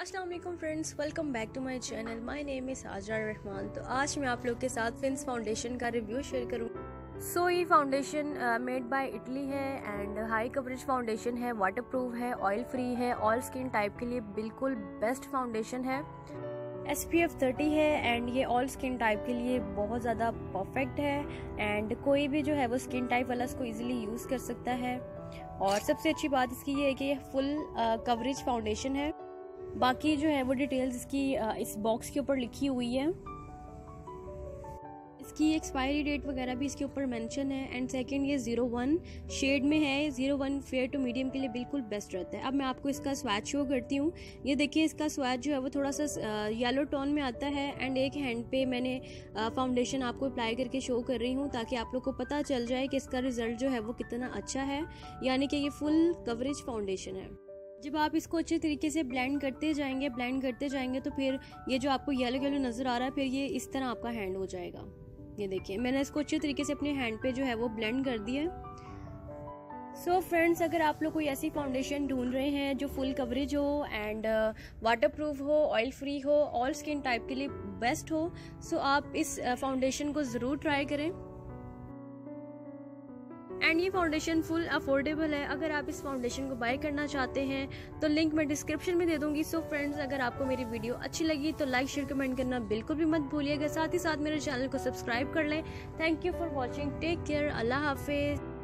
Aslam friends welcome back to my channel my name is Azra Rahman तो आज मैं आप लोग के साथ फिन्स फाउंडेशन का रिव्यू शेयर करूँ। सो ये फाउंडेशन मेड बाय इटली है एंड हाई कवरेज फाउंडेशन है वाटर प्रूफ है ऑयल फ्री है ऑल स्किन टाइप के लिए बिल्कुल बेस्ट फाउंडेशन है। एस पी एफ़ थर्टी है एंड ये ऑल स्किन टाइप के लिए बहुत ज़्यादा परफेक्ट है एंड कोई भी जो है वो स्किन टाइप वाला इसको ईजिली यूज़ कर सकता है। और सबसे अच्छी बात इसकी ये है कि ये फुल कवरेज फाउंडेशन है। बाकी जो है वो डिटेल्स इसकी इस बॉक्स के ऊपर लिखी हुई है। इसकी एक्सपायरी डेट वगैरह भी इसके ऊपर मेंशन है एंड सेकंड ये ज़ीरो वन शेड में है। Zero one fair to medium के लिए बिल्कुल बेस्ट रहता है। अब मैं आपको इसका स्वैच शो करती हूँ। ये देखिए, इसका स्वैच जो है वो थोड़ा सा येलो टोन में आता है एंड एक हैंड पे मैंने फाउंडेशन आपको अप्लाई करके शो कर रही हूँ ताकि आप लोग को पता चल जाए कि इसका रिज़ल्ट जो है वो कितना अच्छा है। यानी कि ये फुल कवरेज फाउंडेशन है। जब आप इसको अच्छे तरीके से ब्लेंड करते जाएँगे ब्लेंड करते जाएँगे तो फिर ये जो आपको येलो येलो नज़र आ रहा है फिर ये इस तरह आपका हैंड हो जाएगा। ये देखिए मैंने इसको अच्छे तरीके से अपने हैंड पे जो है वो ब्लेंड कर दिया सो so फ्रेंड्स अगर आप लोग कोई ऐसी फाउंडेशन ढूंढ रहे हैं जो फुल कवरेज हो एंड वाटर प्रूफ हो ऑयल फ्री हो ऑल स्किन टाइप के लिए बेस्ट हो सो so आप इस फाउंडेशन uh, को ज़रूर ट्राई करें। एंड ये फाउंडेशन फुल अफोर्डेबल है। अगर आप इस फाउंडेशन को बाय करना चाहते हैं तो लिंक मैं डिस्क्रिप्शन में दे दूँगी। सो so फ्रेंड्स अगर आपको मेरी वीडियो अच्छी लगी तो लाइक शेयर कमेंट करना बिल्कुल भी मत भूलिएगा। साथ ही साथ मेरे चैनल को सब्सक्राइब कर लें। Thank you for watching take care अल्लाह हाफिज़।